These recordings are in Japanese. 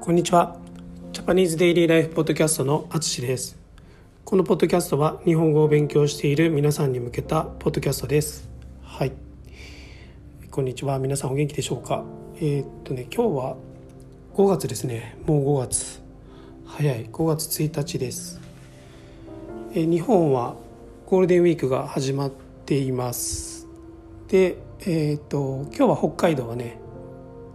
こんにちは。ジャパニーズデイリーライフポッドキャストのあつしです。このポッドキャストは日本語を勉強している皆さんに向けたポッドキャストです。はい。こんにちは。皆さんお元気でしょうか？えー、っとね今日は5月ですね。もう5月。早い。5月1日です。え日本はゴールデンウィークが始まっています。でえー、っと今日は北海道はね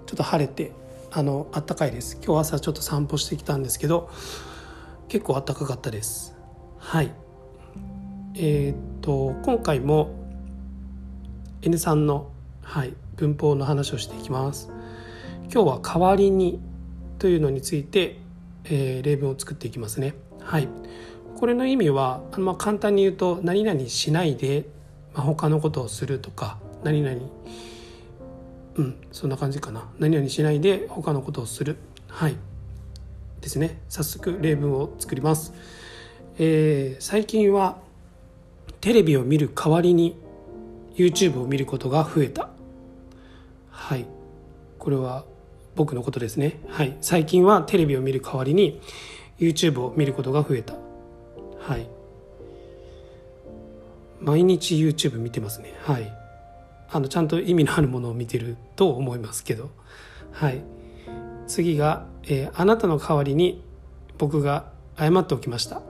ちょっと晴れてあの暖かいです。今日朝ちょっと散歩してきたんですけど結構暖かかったです。はい。えー、っと今回も N3 の、はい、文法の話をしていきます。今日は代わりにというのについて、えー、例文を作っていきますね。はい。これの意味は、まあ、簡単に言うと何々しないで、まあ、他のことをするとか何々うんそんな感じかな。何々しないで他のことをする。はい。ですね。早速例文を作ります、えー、最近はテレビを見る代わりに YouTube を見ることが増えた。はい。これは僕のことですね。はい。最近はテレビを見る代わりに YouTube を見ることが増えた。はい。毎日 YouTube 見てますね。はい。あのちゃんと意味のあるものを見てると思いますけど。はい。次が、えー、あなたの代わりに僕が謝っておきました。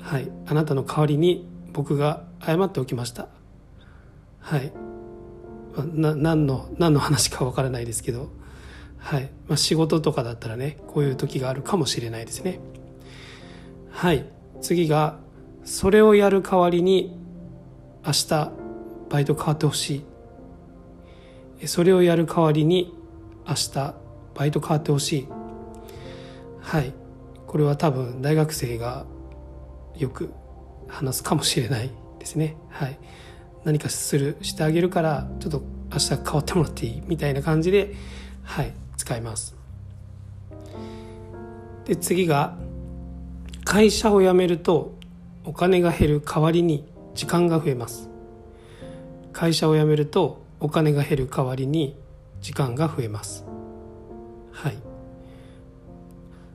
はい。あなたの代わりに僕が謝っておきました。はい。な何の何の話かわからないですけど。はい、まあ、仕事とかだったらねこういう時があるかもしれないですね。はい。次がそれをやる代わりに明日バイト変わってほしい。それをやる代わりに明日バイト変わってほしい。はい。これは多分大学生がよく話すかもしれないですね。はい。何かするしてあげるからちょっと明日変わってもらっていいみたいな感じではい。使います。で次が会社を辞めるとお金が減る代わりに時間が増えます。会社を辞めるとお金が減る代わりに時間が増えます。はい。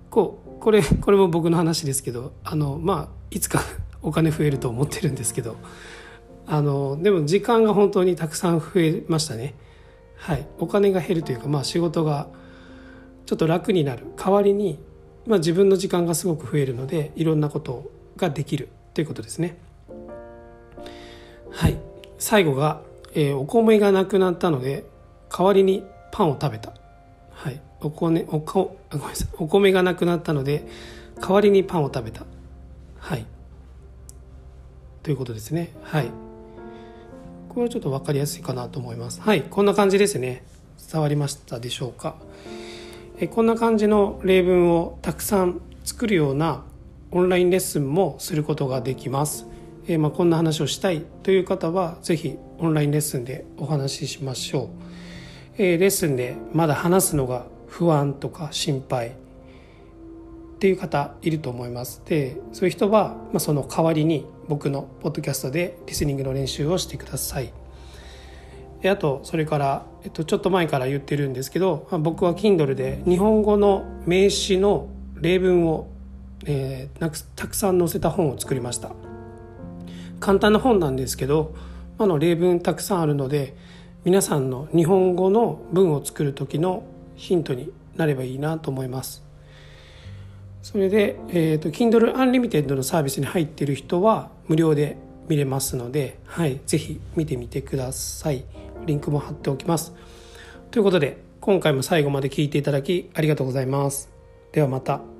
こうこれこれも僕の話ですけどあのまあいつかお金増えると思ってるんですけどあのでも時間が本当にたくさん増えましたね。はい。お金が減るというかまあ仕事がちょっと楽になる代わりに、まあ、自分の時間がすごく増えるのでいろんなことができるということですね。最後が、えー、お米がなくなったので代わりにパンを食べた、はい、お米おこごめんなさい。お米がなくなったので代わりにパンを食べた。はい。ということですね。はい。これはちょっと分かりやすいかなと思います。はい。こんな感じですね。伝わりましたでしょうか。えこんな感じの例文をたくさん作るようなオンラインレッスンもすることができます。えー、まあ、こんな話をしたいという方は是非オンラインレッスンでお話ししましょう、えー、レッスンでまだ話すのが不安とか心配っていう方いると思います。でそういう人は、まあ、その代わりに僕のポッドキャストでリスニングの練習をしてください。あとそれから、えっと、ちょっと前から言ってるんですけど、まあ、僕は Kindle で日本語の名詞の例文を、えー、たくさん載せた本を作りました。簡単な本なんですけどあの例文たくさんあるので皆さんの日本語の文を作る時のヒントになればいいなと思います。それで、えーと、Kindle Unlimited のサービスに入っている人は無料で見れますので、はい、ぜひ見てみてください。リンクも貼っておきます。ということで今回も最後まで聞いていただきありがとうございます。ではまた。